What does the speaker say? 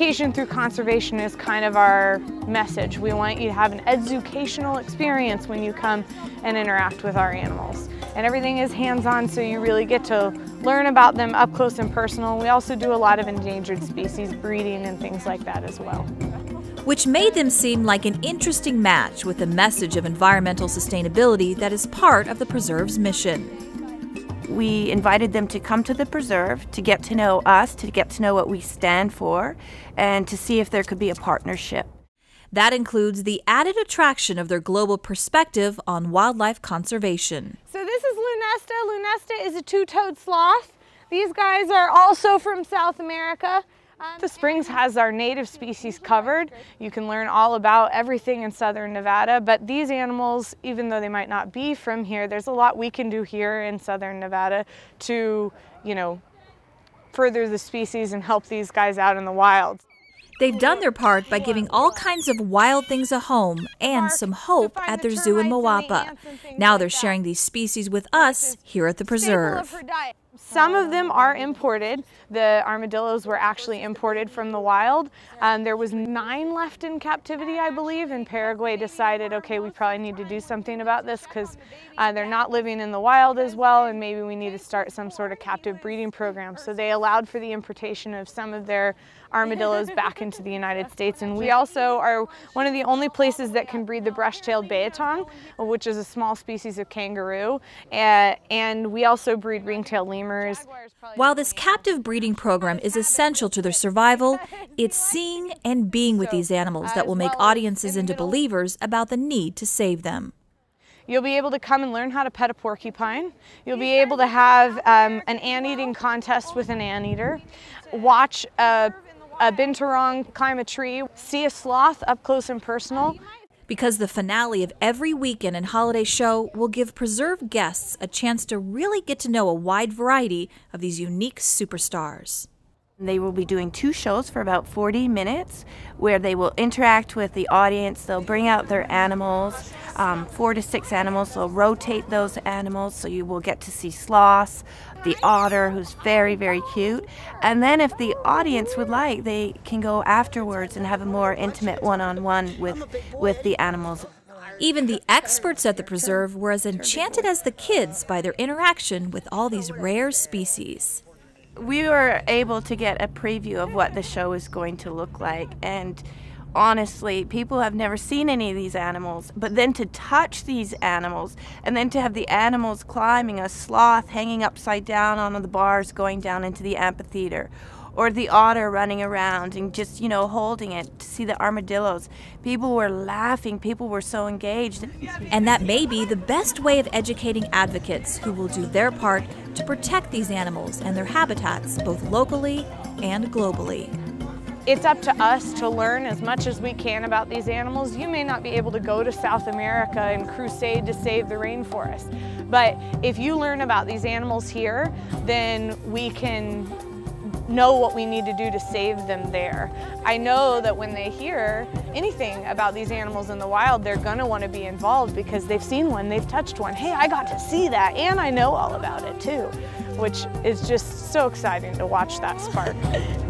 education through conservation is kind of our message. We want you to have an educational experience when you come and interact with our animals. And everything is hands-on so you really get to learn about them up close and personal. We also do a lot of endangered species breeding and things like that as well. Which made them seem like an interesting match with the message of environmental sustainability that is part of the preserve's mission we invited them to come to the preserve to get to know us, to get to know what we stand for, and to see if there could be a partnership. That includes the added attraction of their global perspective on wildlife conservation. So this is Lunesta. Lunesta is a two-toed sloth. These guys are also from South America. The Springs has our native species covered. You can learn all about everything in southern Nevada, but these animals, even though they might not be from here, there's a lot we can do here in southern Nevada to, you know, further the species and help these guys out in the wild. They've done their part by giving all kinds of wild things a home and some hope at their zoo in Moapa. Now they're sharing these species with us here at the preserve. Some of them are imported. The armadillos were actually imported from the wild. Um, there was nine left in captivity, I believe, and Paraguay decided, okay, we probably need to do something about this because uh, they're not living in the wild as well, and maybe we need to start some sort of captive breeding program. So they allowed for the importation of some of their armadillos back into the United States. And we also are one of the only places that can breed the brush-tailed bettong, which is a small species of kangaroo. And we also breed ring-tailed lemurs while this captive breeding program is essential to their survival, it's seeing and being with these animals that will make audiences into believers about the need to save them. You'll be able to come and learn how to pet a porcupine. You'll be able to have um, an anteating contest with an anteater, watch a, a binturong climb a tree, see a sloth up close and personal because the finale of every weekend and holiday show will give preserve guests a chance to really get to know a wide variety of these unique superstars. They will be doing two shows for about 40 minutes where they will interact with the audience. They'll bring out their animals, um, four to six animals. They'll rotate those animals so you will get to see sloths, the otter, who's very, very cute. And then if the audience would like, they can go afterwards and have a more intimate one-on-one with, with the animals. Even the experts at the preserve were as enchanted as the kids by their interaction with all these rare species. We were able to get a preview of what the show is going to look like, and honestly, people have never seen any of these animals, but then to touch these animals and then to have the animals climbing a sloth hanging upside down on the bars going down into the amphitheater or the otter running around and just, you know, holding it to see the armadillos. People were laughing, people were so engaged. And that may be the best way of educating advocates who will do their part to protect these animals and their habitats both locally and globally. It's up to us to learn as much as we can about these animals. You may not be able to go to South America and crusade to save the rainforest, but if you learn about these animals here, then we can know what we need to do to save them there. I know that when they hear anything about these animals in the wild, they're gonna wanna be involved because they've seen one, they've touched one. Hey, I got to see that and I know all about it too, which is just so exciting to watch that spark.